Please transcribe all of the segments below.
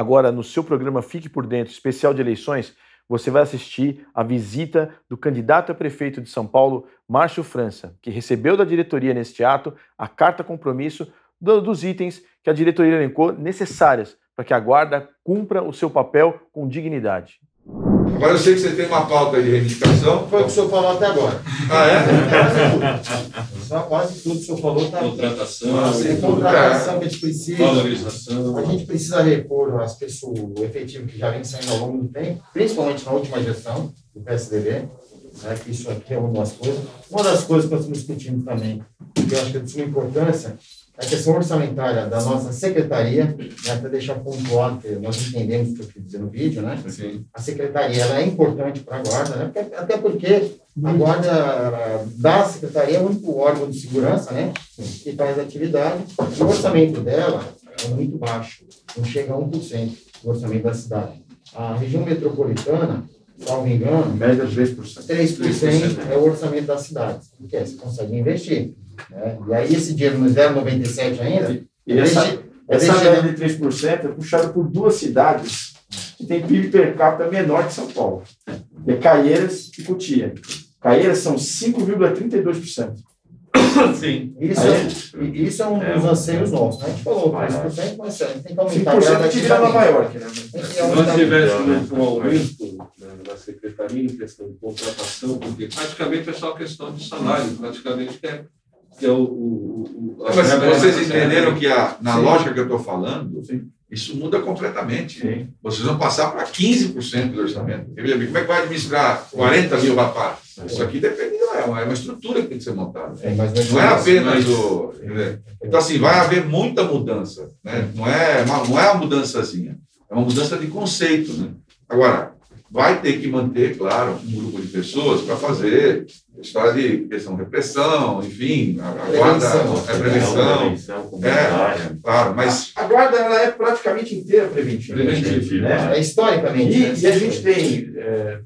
Agora, no seu programa Fique por Dentro, especial de eleições, você vai assistir a visita do candidato a prefeito de São Paulo, Márcio França, que recebeu da diretoria neste ato a carta compromisso dos itens que a diretoria elencou necessárias para que a guarda cumpra o seu papel com dignidade. Agora eu sei que você tem uma pauta de reivindicação. Foi o que o senhor falou até agora. Ah, é? Quase, quase tudo que o senhor falou está. Contratação, É contratação que a gente precisa. valorização. A gente precisa repor as pessoas, o efetivo que já vem saindo ao longo do tempo, principalmente na última gestão do PSDB, né, que isso aqui é uma das coisas. Uma das coisas que nós estamos discutindo também, que eu acho que é de suma importância, a questão orçamentária da nossa secretaria, né, para deixar pontuado, que nós entendemos o que eu quis dizer no vídeo, né? Sim. a secretaria ela é importante para a guarda, né? Porque- até porque a guarda da secretaria é o único órgão de segurança, né? Que faz atividade. E o orçamento dela é muito baixo, não chega a 1% do orçamento da cidade. A região metropolitana, salvo engano, Média 3%. 3% é o orçamento da cidade. O que é? Você consegue investir. Né? E aí esse dinheiro no 0,97 ainda, E essa, Deixa- essa média de 3% é puxada por duas cidades que têm PIB per capita menor que São Paulo. Que é Caieiras e Cotia. Caieiras são 5,32%. Sim. Isso é, e isso é um dos anseios nossos. Né? A gente falou 3%, mas a gente tem que aumentar 5% a gente vira Nova. York, né? Que Se nós tivéssemos um aumento né, da secretaria em questão de contratação, porque praticamente é só questão de salário, praticamente que é, que é o. o, o Mas vocês entenderam que a, na Sim. lógica que eu estou falando, Sim. isso muda completamente. Sim. Vocês vão passar para 15% do orçamento. Como é que vai administrar 40 mil rapazes? Isso aqui depende, é uma, é uma estrutura que tem que ser montada. É, Não é apenas o. Então, assim, vai haver muita mudança. Né? Não, é uma, não é uma mudançazinha. É uma mudança de conceito. Né? Agora, vai ter que manter, claro, um grupo de pessoas para fazer história de questão de repressão, enfim, a, a guarda, Prevenção. é prevenção. É, claro, mas A guarda ela é praticamente inteira preventiva. Preventiva. Né? É historicamente. né? E, e a gente tem, é,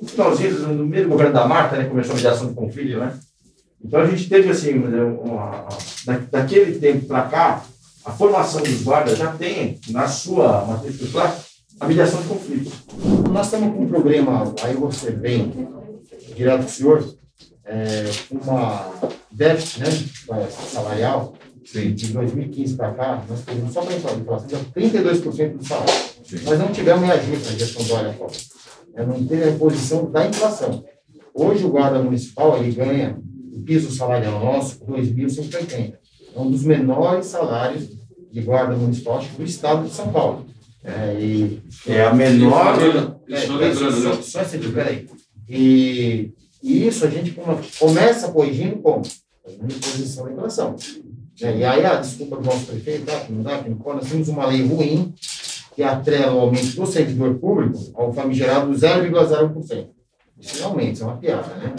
no finalzinho, no meio do governo da Marta, né, começou a mediação de conflito, né? Então a gente teve, assim, uma, da, daquele tempo para cá, a formação dos guardas já tem, na sua matriz curricular, a mediação de conflitos. Nós estamos com um problema, aí você vem direto do senhor, é, uma déficit né, salarial, sim, de 2015 para cá, nós tivemos, só para inflação, deu 32% do salário. sim. Nós não tivemos reajuste na gestão do Olha Costa. É, não teve a reposição da inflação. Hoje o guarda municipal ele ganha o piso salarial nosso, 2.180. É um dos menores salários de guarda municipal do estado de São Paulo. É, e, É a menor. E só lembrando, só, né? só esse aqui, peraí. E, e isso a gente come- começa corrigindo como? Fazendo reposição da inflação. É, e aí, a desculpa do nosso prefeito, ah, que não dá, que não pode, nós temos uma lei ruim que atrela o aumento do servidor público ao famigerado 0,01%. Isso não aumenta, isso é uma piada, né?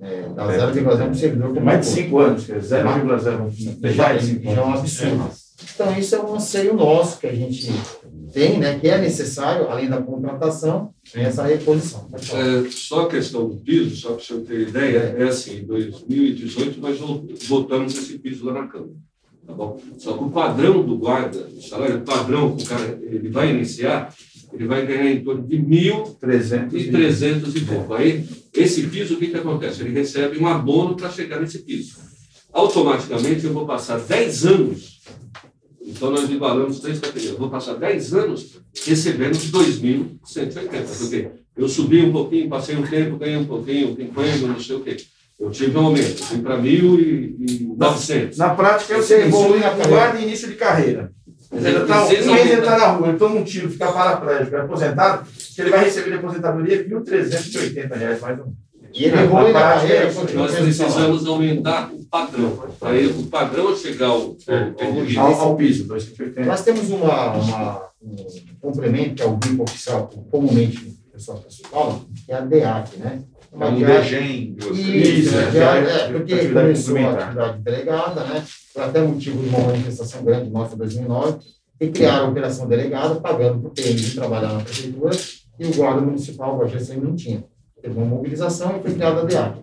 É, dá 0,01% do servidor público. mais de 5 anos, que é 0,01. Já, já é um absurdo. Então, isso é um anseio nosso que a gente tem, né? Que é necessário, além da contratação, essa reposição. É, só a questão do piso, só para o senhor ter ideia, é assim, em 2018 nós votamos esse piso lá na Câmara. Tá bom? Só que o padrão do guarda, o salário padrão que o cara ele vai iniciar, ele vai ganhar em torno de mil 300 e 300 e pouco. Aí, esse piso, o que, que acontece? Ele recebe um abono para chegar nesse piso. Automaticamente, eu vou passar 10 anos, então nós igualamos três categorias, eu vou passar 10 anos recebendo 2.180, porque eu subi um pouquinho, passei um tempo, ganhei um pouquinho, 50, não sei o quê. Eu tive um aumento, fui para 1.900. Na prática, seguinte, evolui na o carreira. guarda início de carreira. Ele tá, um mês ele está na rua, ele toma um tiro, fica paraplégico, é aposentado, que ele vai receber de aposentadoria 1.380 reais mais um. E ele evolui na carreira. é Nós precisamos aumentar o padrão. Para o padrão chegar ao, ao, ao. Ao, piso, 280. Nós temos uma, uma, um complemento, que é o BIM oficial, comumente o pessoal fala, que é a DEAC, né? É Uma um DEAC DGEM de vocês. Isso, Isso, é, é, é, é, porque começou a atividade delegada, né? Por até motivo de uma manifestação grande nossa em 2009, e criaram a operação delegada, pagando para o PMI trabalhar na prefeitura, e o guarda municipal, o GCM, não tinha. Teve uma mobilização e foi criada a DEAC.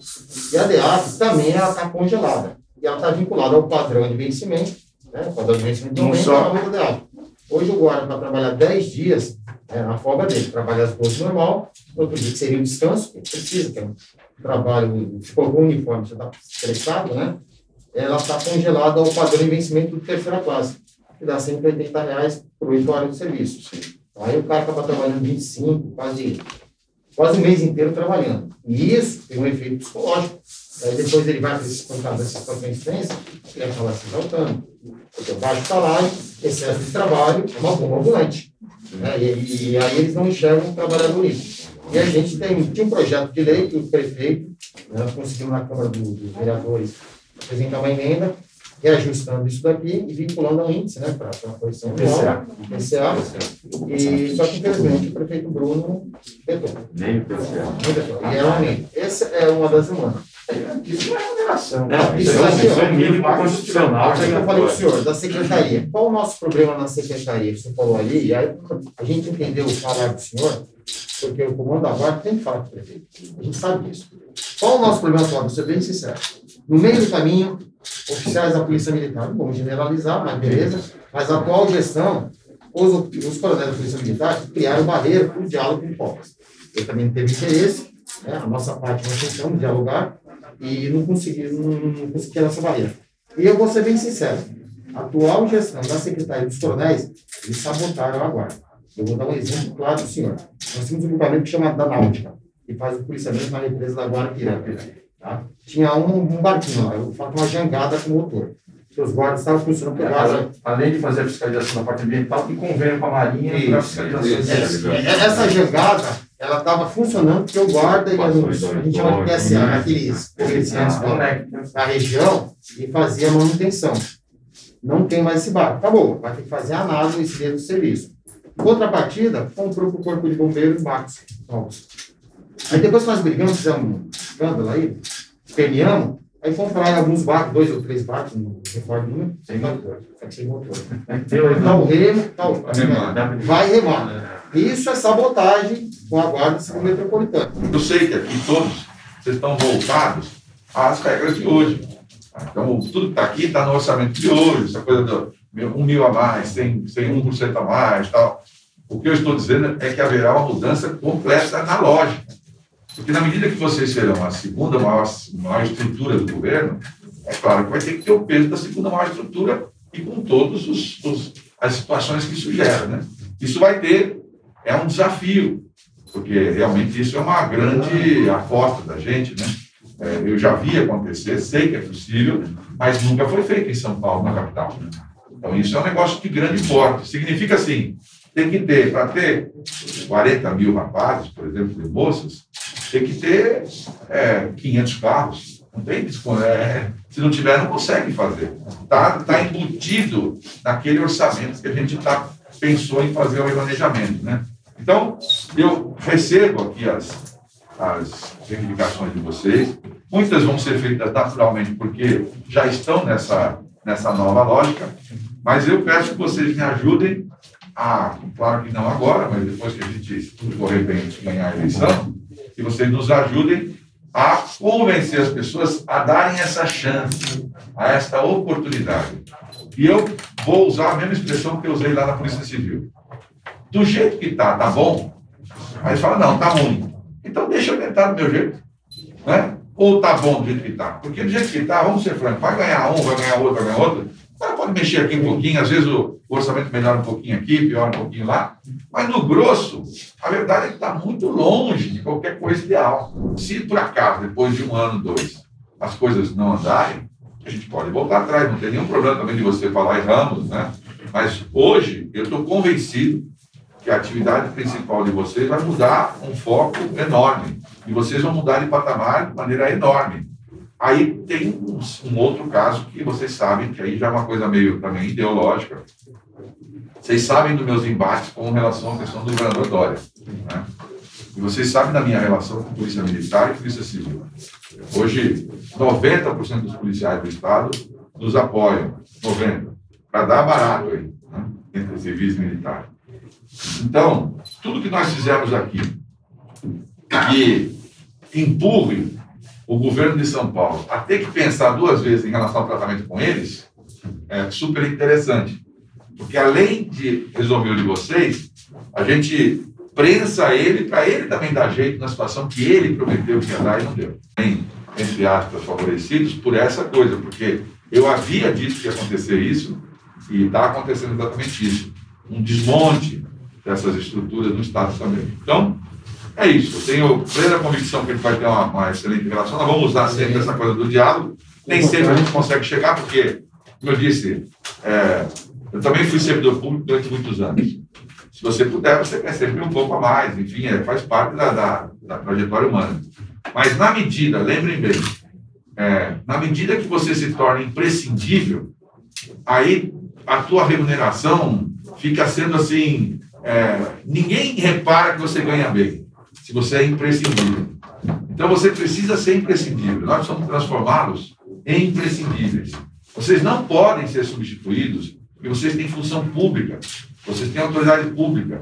E a DEAC também está congelada. E ela está vinculada ao padrão de vencimento, né? O padrão de vencimento aumenta só- a DEAC. Hoje o guarda para trabalhar 10 dias, é, a folga dele, trabalha as 12 normal, outro dia que seria o descanso, que precisa, que é um trabalho, se colocou o uniforme, já está estressado, né? Ela está congelada ao padrão de vencimento do terceira classe, que dá 180 reais por 8 horas de serviço. Aí o cara acaba trabalhando 25, quase, quase o mês inteiro trabalhando. E isso tem um efeito psicológico. Aí depois ele vai para esses contatos, essas situações crença, ele acaba se exaltando. Porque o baixo salário, excesso de trabalho, é uma bomba ambulante. Né? E, e, aí eles não enxergam o trabalhador isso. E a gente tem, tinha um projeto de lei que o prefeito, né, nós conseguimos na Câmara dos do Vereadores apresentar uma emenda reajustando isso daqui e vinculando ao índice, né, para a posição PCA. PCA. E, só que, infelizmente, o prefeito Bruno vetou. Nem o PCA. E é um aumento. Essa é uma das demandas. Isso não é remuneração. Não, isso, isso é, aqui, isso é mínimo constitucional. Aí eu falei para o senhor, da secretaria. Qual o nosso problema na secretaria? Você falou ali, e aí a gente entendeu o falar do senhor, porque o comando da guarda tem que falar com o prefeito. A gente sabe disso. Qual o nosso problema atual? Vou ser bem sincero. No meio do caminho, oficiais da Polícia Militar, não vamos generalizar, mas beleza. Mas a atual gestão, os, os coronéis da Polícia Militar criaram barreira para o diálogo com povos. Eu também não teve interesse, né? a nossa parte nós tentamos dialogar e não consegui, não, não consegui essa barreira. E eu vou ser bem sincero, a atual gestão da Secretaria dos Coronéis, eles sabotaram a guarda. Eu vou dar um exemplo claro do senhor. Nós temos um equipamento chamado da Náutica, que faz o policiamento na represa da Guarda Piranga. Tá? Tinha um, um barquinho lá, eu falo uma jangada com motor. Que os guardas estavam funcionando por causa. Além de fazer a fiscalização da parte ambiental, tem convênio com a Marinha para a fiscalização. É, essa jangada, ela estava funcionando porque o guarda e a gente chama de PSA, aqueles comerciantes da região, e fazia a manutenção. Não tem mais esse barco. Acabou, vai ter que fazer a análise esse do serviço. Contrapartida, comprou para o Corpo de Bombeiros barcos novos. Aí depois que nós brigamos, fizemos um escândalo aí, perneamos, aí compraram alguns barcos, dois ou três barcos, não recordo muito, sem motor. Sem motor. O remo, o, vai remar. Isso é sabotagem com a Guarda Civil Metropolitana. Eu sei que aqui todos vocês estão voltados às regras de hoje. Então, tudo que está aqui está no orçamento de hoje, essa coisa do um mil a mais, tem, tem 1% a mais tal. O que eu estou dizendo é que haverá uma mudança completa na lógica. Porque na medida que vocês serão a segunda maior, maior estrutura do governo, é claro que vai ter que ter o peso da segunda maior estrutura e com todas as situações que isso gera. Né? Isso vai ter, é um desafio, porque realmente isso é uma grande aposta da gente. Né? É, eu já vi acontecer, sei que é possível, mas nunca foi feito em São Paulo, na capital. Né? Então isso é um negócio de grande porte. Significa assim, tem que ter, para ter 40 mil rapazes, por exemplo, de moças, tem que ter é, 500 carros. Não tem é, Se não tiver, não consegue fazer. Está tá embutido naquele orçamento que a gente tá, pensou em fazer o planejamento. Né? Então, eu recebo aqui as, as reivindicações de vocês. Muitas vão ser feitas naturalmente porque já estão nessa, nessa nova lógica, mas eu peço que vocês me ajudem a, claro que não agora, mas depois que a gente correr bem ganhar a eleição, que vocês nos ajudem a convencer as pessoas a darem essa chance, a esta oportunidade. E eu vou usar a mesma expressão que eu usei lá na Polícia Civil. Do jeito que está, tá bom? Aí fala, não, tá ruim. Então deixa eu tentar do meu jeito. Né? Ou tá bom do jeito que está? Porque do jeito que está, vamos ser francos, vai ganhar um, vai ganhar outro, vai ganhar outro. Pode mexer aqui um pouquinho, às vezes o orçamento melhora um pouquinho aqui, piora um pouquinho lá, mas no grosso, a verdade é que está muito longe de qualquer coisa ideal. Se por acaso, depois de um ano, dois, as coisas não andarem, a gente pode voltar atrás, não tem nenhum problema também de você falar erramos, né? Mas hoje eu estou convencido que a atividade principal de vocês vai mudar um foco enorme. E vocês vão mudar de patamar de maneira enorme. Aí tem um, um, outro caso que vocês sabem, que aí já é uma coisa meio também ideológica. Vocês sabem dos meus embates com relação à questão do governador Dória. Né? E vocês sabem da minha relação com Polícia Militar e Polícia Civil. Hoje, 90% dos policiais do Estado nos apoiam. 90%. Para dar barato aí, né? entre civis e militares. Então, tudo que nós fizemos aqui que empurre o governo de São Paulo a ter que pensar duas vezes em relação ao tratamento com eles, é super interessante. Porque além de resolver o de vocês, a gente prensa ele para ele também dar jeito na situação que ele prometeu que ia dar e não deu. Entre aspas, favorecidos por essa coisa, porque eu havia dito que ia acontecer isso e está acontecendo exatamente isso. Um desmonte dessas estruturas no Estado também. Então, é isso. Eu tenho plena convicção que a gente vai ter uma, uma excelente relação. Nós vamos usar sempre essa coisa do diálogo. Nem sempre a gente consegue chegar, porque, como eu disse, é, eu também fui servidor público durante muitos anos. Se você puder, você quer sempre um pouco a mais. Enfim, é, faz parte da, da, da, trajetória humana. Mas, na medida, lembrem bem, é, na medida que você se torna imprescindível, aí a tua remuneração fica sendo assim. É, ninguém repara que você ganha bem, se você é imprescindível. Então você precisa ser imprescindível. Nós somos transformados em imprescindíveis. Vocês não podem ser substituídos porque vocês têm função pública, vocês têm autoridade pública.